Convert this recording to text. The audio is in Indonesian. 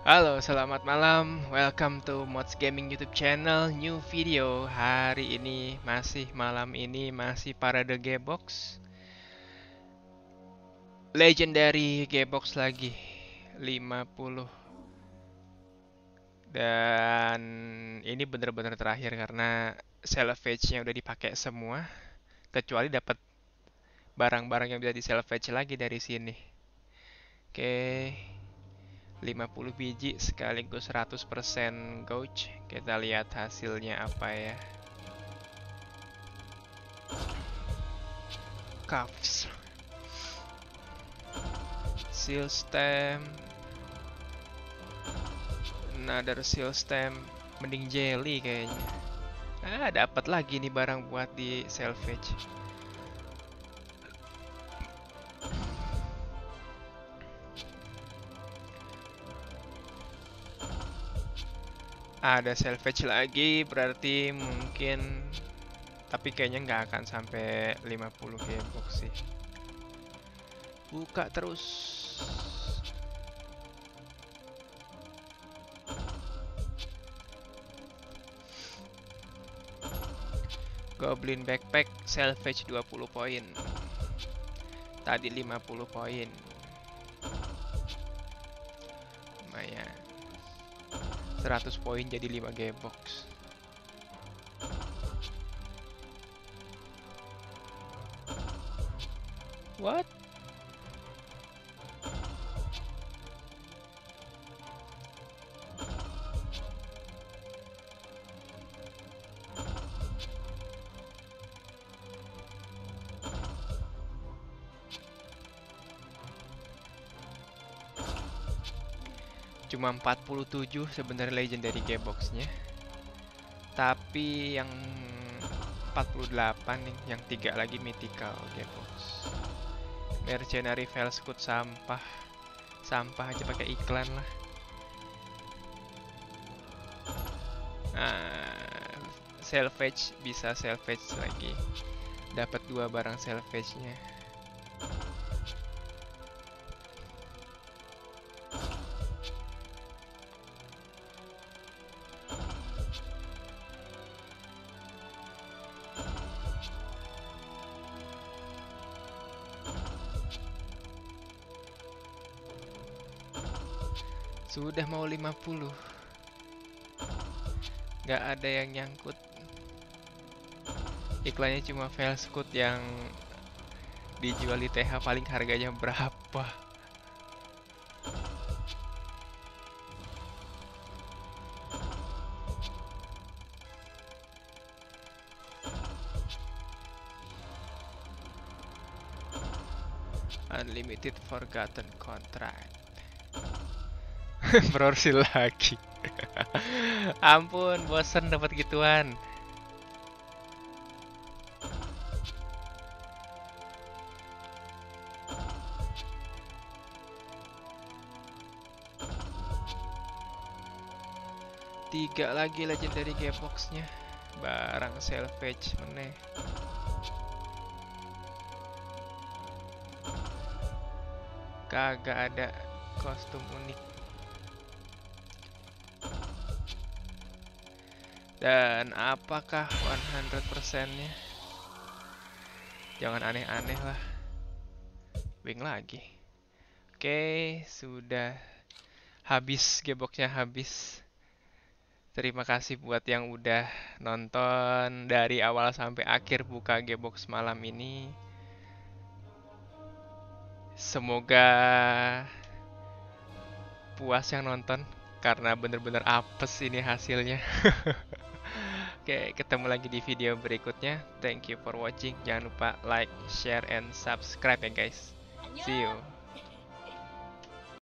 Halo, selamat malam. Welcome to Mods Gaming YouTube channel. New video hari ini masih malam ini masih parade Gbox. Legendary Gbox lagi 50. Dan ini bener-bener terakhir karena salvage-nya udah dipakai semua kecuali dapat barang-barang yang bisa di salvage lagi dari sini. Oke. 50 biji sekaligus 100% gouge. Kita lihat hasilnya apa ya. Cuffs. Seal stem. Another seal stem. Mending jelly kayaknya. Ah, dapat lagi nih barang buat di salvage. Ada salvage lagi berarti mungkin tapi kayaknya nggak akan sampai 50 gearbox sih. Buka terus. Goblin backpack salvage 20 poin. Tadi 50 poin. Lumayan 100 poin jadi 5 game box. What? Cuma 47 sebenarnya legendary gearboxnya. Tapi yang 48 nih yang tiga lagi mythical gearbox. Mercenary Fellscoot sampah. Sampah aja pakai iklan lah. Nah, salvage bisa salvage lagi. Dapat dua barang salvage nya Sudah mau 50 Gak ada yang nyangkut. Iklannya cuma Scoot yang dijual di TH paling harganya berapa? Unlimited Forgotten Contract Brorsil lagi. Ampun, bosen dapat gituan. Tiga lagi legendary gearboxnya. Barang salvage meneh. Kagak ada kostum unik. Dan apakah 100%-nya? Jangan aneh-aneh lah. Wing lagi. Oke, sudah habis geboxnya habis. Terima kasih buat yang udah nonton dari awal sampai akhir buka gebox malam ini. Semoga puas yang nonton karena bener-bener apes ini hasilnya. Oke, ketemu lagi di video berikutnya. Thank you for watching. Jangan lupa like, share, and subscribe ya guys. See you.